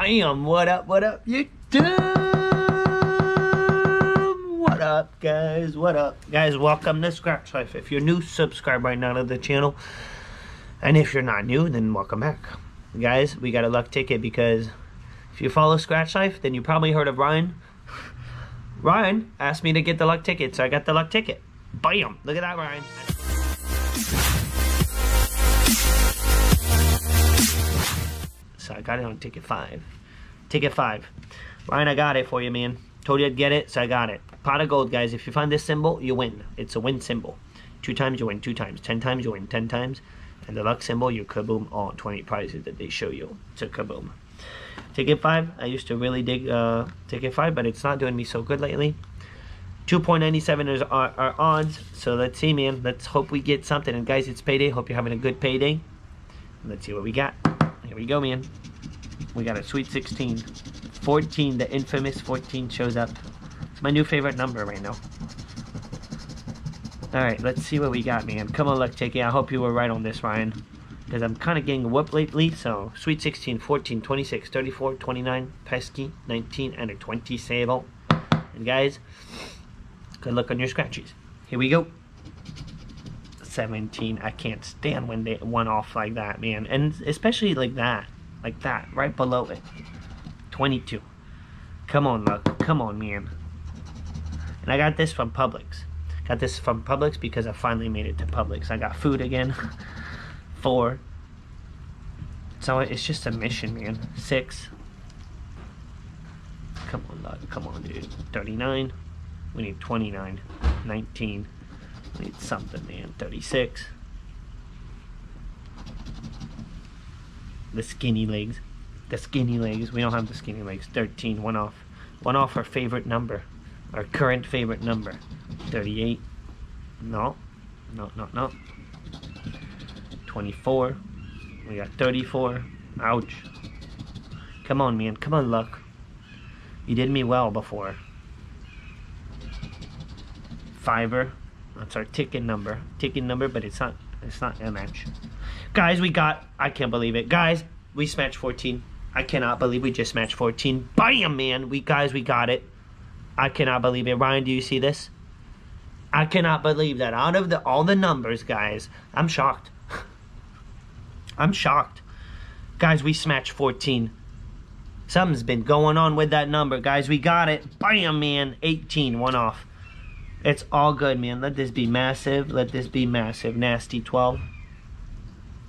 Bam! What up, what up, YouTube? What up, guys? What up? Guys, welcome to Scratch Life. If you're new, subscribe right now to the channel. And if you're not new, then welcome back. Guys, we got a luck ticket because if you follow Scratch Life, then you probably heard of Ryan. Ryan asked me to get the luck ticket, so I got the luck ticket. Bam! Look at that, Ryan. Got it on ticket five. Ticket five. Ryan, I got it for you, man. Told you I'd get it, so I got it. Pot of gold, guys. If you find this symbol, you win. It's a win symbol. Two times you win, two times. Ten times you win, ten times. And the luck symbol, you kaboom all 20 prizes that they show you. A kaboom. Ticket 5, I used to really dig uh, Ticket 5, but it's not doing me so good lately. 2.97 is our, our odds, so let's see, man. Let's hope we get something. And guys, it's payday. Hope you're having a good payday. Let's see what we got. Here we go, man. We got a sweet 16. 14, the infamous 14 shows up. It's my new favorite number right now. Alright, let's see what we got, man. Come on, luck ticket. I hope you were right on this, Ryan because I'm kind of getting a whooped lately. So, sweet 16, 14, 26, 34, 29, pesky, 19, and a 27. And guys, good luck on your scratchies. Here we go. 17. I can't stand when they one off like that, man. And especially like that. Like that, right below it. 22. Come on, luck. Come on, man. And I got this from Publix. Got this from Publix because I finally made it to Publix. I got food again. Four. So it's just a mission, man. Six. Come on, lad. Come on, dude. 39. We need 29. 19. Need something, man. 36. The skinny legs. The skinny legs. We don't have the skinny legs. 13. One off. One off our favorite number. Our current favorite number. 38. No. No, no, no. 24. We got 34. Ouch. Come on, man. Come on, luck. You did me well before. Fiver. That's our ticket number. Ticket number, but it's not it's not a match. Guys, we got I can't believe it. Guys, we smatched 14. I cannot believe we just matched 14. Bam, man. We guys, we got it. I cannot believe it. Ryan, do you see this? I cannot believe that out of the all the numbers, guys, I'm shocked. I'm shocked. Guys, we smatched 14. Something's been going on with that number. Guys, we got it. Bam, man. 18. One off. It's all good, man. Let this be massive. Let this be massive. Nasty 12.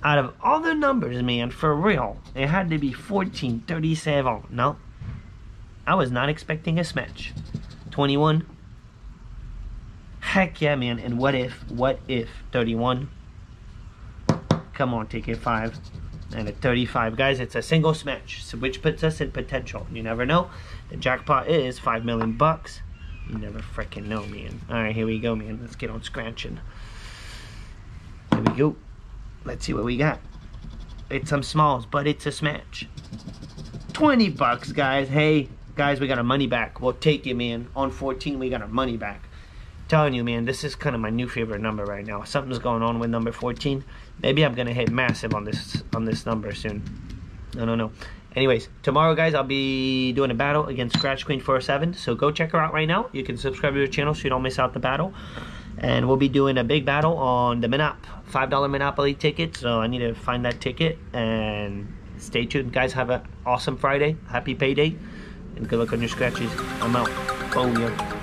Out of all the numbers, man, for real, it had to be 14, 37. No. I was not expecting a smatch. 21. Heck yeah, man. And what if, what if 31? Come on, take ticket 5 and a 35. Guys, it's a single smatch, so which puts us in potential. You never know. The jackpot is 5 million bucks. You never freaking know, man. Alright, here we go, man. Let's get on scratching. Here we go. Let's see what we got. It's some smalls, but it's a smatch. 20 bucks, guys. Hey, guys, we got our money back. We'll take it, man. On 14, we got our money back telling you, man, this is kind of my new favorite number right now. Something's going on with number 14. Maybe I'm gonna hit massive on this on this number soon. I don't know. Anyways, tomorrow, guys, I'll be doing a battle against Scratch Queen 407. So go check her out right now. You can subscribe to her channel so you don't miss out the battle. And we'll be doing a big battle on the Monop, $5 Monopoly ticket. So I need to find that ticket and stay tuned. Guys, have an awesome Friday. Happy payday. And good luck on your scratches. I'm out. Boom, yo.